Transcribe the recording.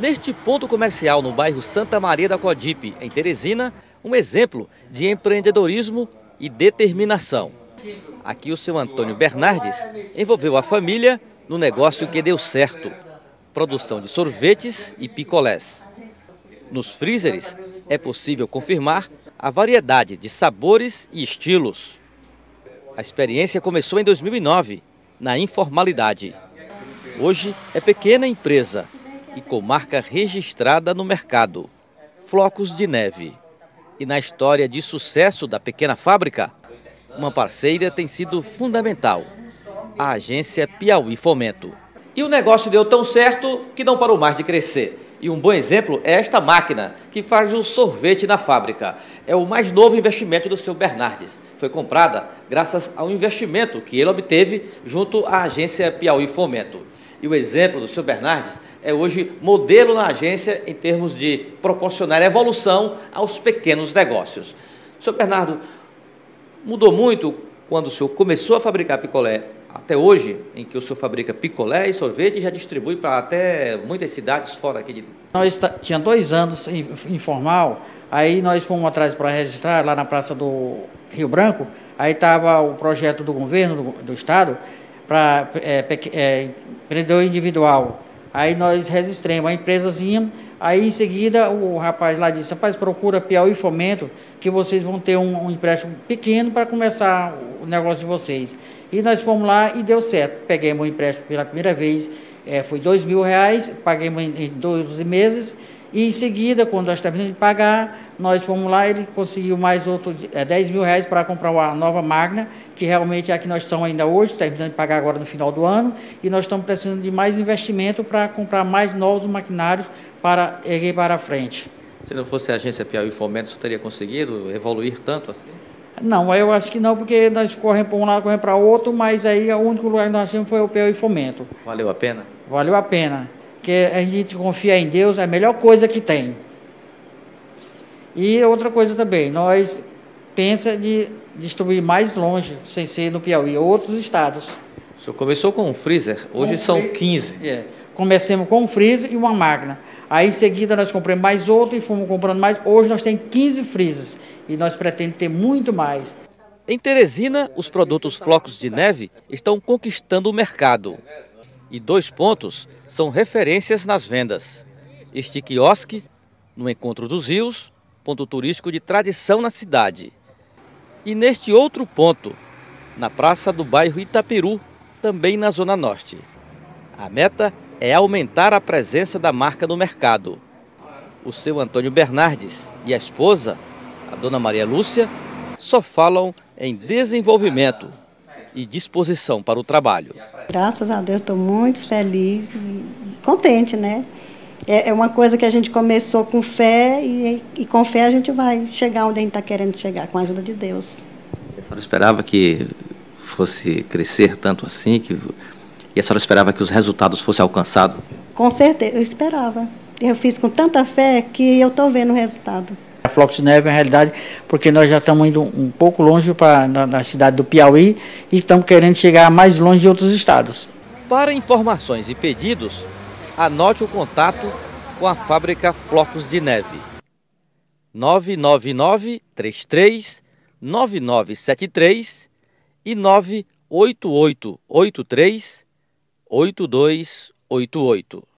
Neste ponto comercial no bairro Santa Maria da Codipe, em Teresina, um exemplo de empreendedorismo e determinação. Aqui o seu Antônio Bernardes envolveu a família no negócio que deu certo. Produção de sorvetes e picolés. Nos freezers é possível confirmar a variedade de sabores e estilos. A experiência começou em 2009, na informalidade. Hoje é pequena empresa e com marca registrada no mercado, Flocos de Neve. E na história de sucesso da pequena fábrica, uma parceira tem sido fundamental, a agência Piauí Fomento. E o negócio deu tão certo que não parou mais de crescer. E um bom exemplo é esta máquina, que faz o sorvete na fábrica. É o mais novo investimento do seu Bernardes. Foi comprada graças ao investimento que ele obteve junto à agência Piauí Fomento. E o exemplo do seu Bernardes é hoje modelo na agência em termos de proporcionar evolução aos pequenos negócios. Senhor Bernardo, mudou muito quando o senhor começou a fabricar picolé até hoje, em que o senhor fabrica picolé e sorvete e já distribui para até muitas cidades fora aqui de... Nós tinha dois anos informal, aí nós fomos atrás para registrar lá na Praça do Rio Branco, aí estava o projeto do governo do, do estado para é, é, empreendedor individual. Aí nós registramos a empresazinha, aí em seguida o rapaz lá disse, rapaz, procura Piauí Fomento, que vocês vão ter um, um empréstimo pequeno para começar o negócio de vocês. E nós fomos lá e deu certo. Peguemos o empréstimo pela primeira vez, é, foi dois mil reais, paguemos em, em 12 meses, e em seguida, quando nós terminamos de pagar, nós fomos lá, ele conseguiu mais outro é, 10 mil reais para comprar uma nova máquina, que realmente é a que nós estamos ainda hoje, terminando de pagar agora no final do ano, e nós estamos precisando de mais investimento para comprar mais novos maquinários para erguer para frente. Se não fosse a agência Piauí Fomento, você teria conseguido evoluir tanto assim? Não, eu acho que não, porque nós corremos para um lado, corremos para outro, mas aí o único lugar que nós tínhamos foi o Piauí Fomento. Valeu a pena? Valeu a pena que a gente confia em Deus, é a melhor coisa que tem. E outra coisa também, nós pensa de distribuir mais longe, sem ser no Piauí, outros estados. O senhor começou com um freezer, hoje são 15. É, comecemos com um freezer e uma máquina. Aí em seguida nós compramos mais outro e fomos comprando mais. Hoje nós temos 15 freezers e nós pretendemos ter muito mais. Em Teresina, os produtos flocos de neve estão conquistando o mercado e dois pontos são referências nas vendas. Este quiosque, no Encontro dos Rios, ponto turístico de tradição na cidade. E neste outro ponto, na praça do bairro Itaperu, também na Zona Norte. A meta é aumentar a presença da marca no mercado. O seu Antônio Bernardes e a esposa, a dona Maria Lúcia, só falam em desenvolvimento e disposição para o trabalho. Graças a Deus, estou muito feliz e contente, né? É, é uma coisa que a gente começou com fé e, e com fé a gente vai chegar onde a gente está querendo chegar, com a ajuda de Deus. A senhora esperava que fosse crescer tanto assim? Que, e a senhora esperava que os resultados fossem alcançados? Com certeza, eu esperava. Eu fiz com tanta fé que eu estou vendo o resultado. Flocos de Neve é uma realidade porque nós já estamos indo um pouco longe para na, na cidade do Piauí e estamos querendo chegar mais longe de outros estados. Para informações e pedidos, anote o contato com a fábrica Flocos de Neve. 999 33 9973 e 98883 8288.